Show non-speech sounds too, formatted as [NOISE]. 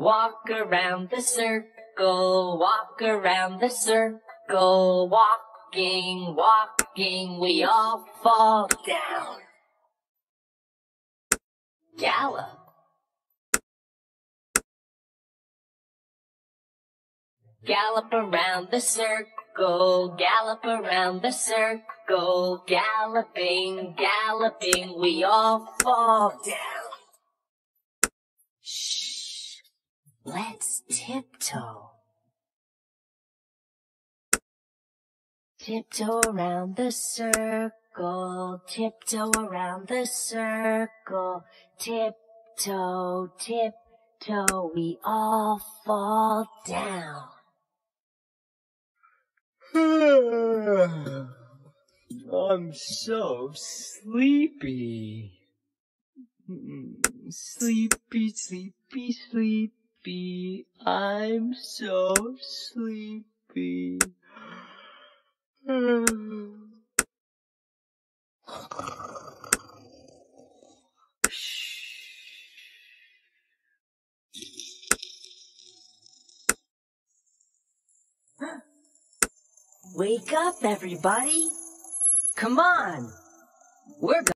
Walk around the circle, walk around the circle, walking, walking, we all fall down. Gallop. Gallop around the circle, gallop around the circle, galloping, galloping, we all fall down. Let's tiptoe. Tiptoe around the circle, tiptoe around the circle, tiptoe, tiptoe, we all fall down. [SIGHS] I'm so sleepy. Sleepy, Sleepy, sleepy, sleepy. I'm so sleepy. Wake up, everybody. Come on. We're